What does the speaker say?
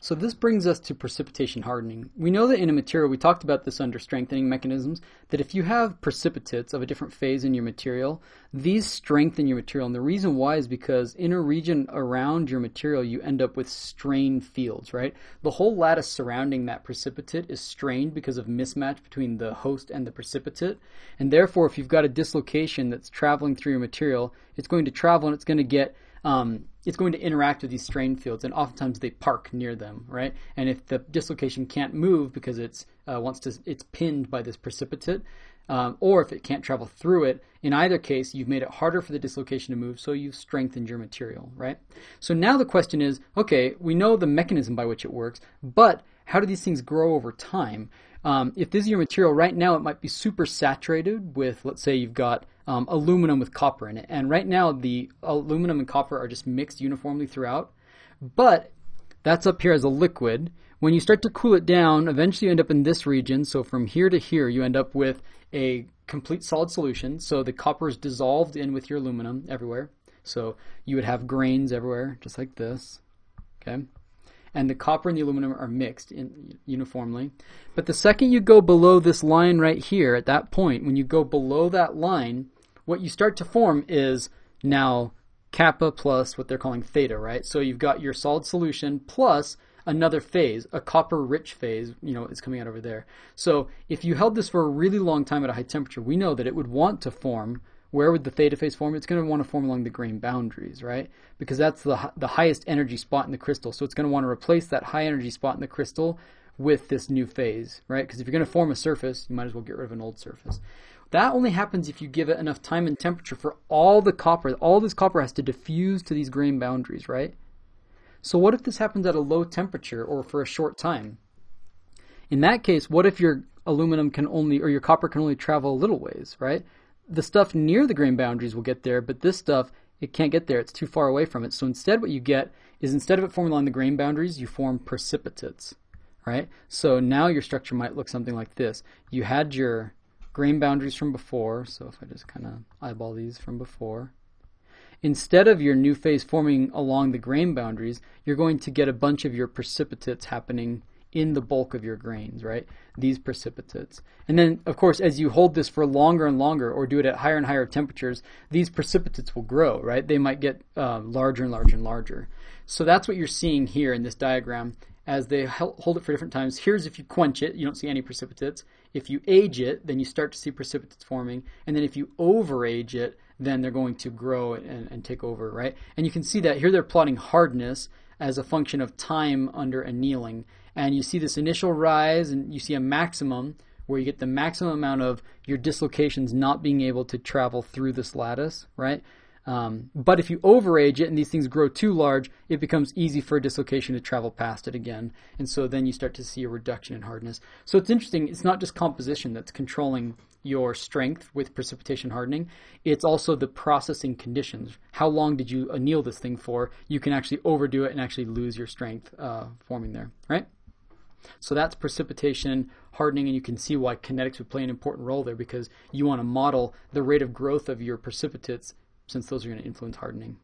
So this brings us to precipitation hardening. We know that in a material, we talked about this under strengthening mechanisms, that if you have precipitates of a different phase in your material, these strengthen your material. And the reason why is because in a region around your material, you end up with strained fields, right? The whole lattice surrounding that precipitate is strained because of mismatch between the host and the precipitate. And therefore, if you've got a dislocation that's traveling through your material, it's going to travel and it's going to get um, it's going to interact with these strain fields, and oftentimes they park near them, right? And if the dislocation can't move because it's uh, wants to, it's pinned by this precipitate, um, or if it can't travel through it, in either case, you've made it harder for the dislocation to move, so you've strengthened your material, right? So now the question is, okay, we know the mechanism by which it works, but how do these things grow over time? Um, if this is your material right now, it might be super saturated with, let's say you've got um, aluminum with copper in it. And right now, the aluminum and copper are just mixed uniformly throughout. But that's up here as a liquid. When you start to cool it down, eventually you end up in this region. So from here to here, you end up with a complete solid solution. So the copper is dissolved in with your aluminum everywhere. So you would have grains everywhere, just like this. Okay and the copper and the aluminum are mixed in, uniformly. But the second you go below this line right here, at that point, when you go below that line, what you start to form is now kappa plus what they're calling theta, right? So you've got your solid solution plus another phase, a copper rich phase, you know, is coming out over there. So if you held this for a really long time at a high temperature, we know that it would want to form where would the theta phase form? It's going to want to form along the grain boundaries, right? Because that's the, the highest energy spot in the crystal. So it's going to want to replace that high energy spot in the crystal with this new phase, right? Because if you're going to form a surface, you might as well get rid of an old surface. That only happens if you give it enough time and temperature for all the copper. All this copper has to diffuse to these grain boundaries, right? So what if this happens at a low temperature or for a short time? In that case, what if your aluminum can only, or your copper can only travel a little ways, right? the stuff near the grain boundaries will get there, but this stuff, it can't get there. It's too far away from it. So instead, what you get is instead of it forming along the grain boundaries, you form precipitates, right? So now your structure might look something like this. You had your grain boundaries from before. So if I just kind of eyeball these from before, instead of your new phase forming along the grain boundaries, you're going to get a bunch of your precipitates happening in the bulk of your grains, right? These precipitates. And then, of course, as you hold this for longer and longer or do it at higher and higher temperatures, these precipitates will grow, right? They might get uh, larger and larger and larger. So that's what you're seeing here in this diagram as they hold it for different times. Here's if you quench it, you don't see any precipitates. If you age it, then you start to see precipitates forming. And then if you overage it, then they're going to grow and, and take over, right? And you can see that here they're plotting hardness as a function of time under annealing and you see this initial rise and you see a maximum where you get the maximum amount of your dislocations not being able to travel through this lattice, right? Um, but if you overage it and these things grow too large, it becomes easy for a dislocation to travel past it again. And so then you start to see a reduction in hardness. So it's interesting, it's not just composition that's controlling your strength with precipitation hardening, it's also the processing conditions. How long did you anneal this thing for? You can actually overdo it and actually lose your strength uh, forming there, right? So that's precipitation hardening, and you can see why kinetics would play an important role there because you want to model the rate of growth of your precipitates since those are going to influence hardening.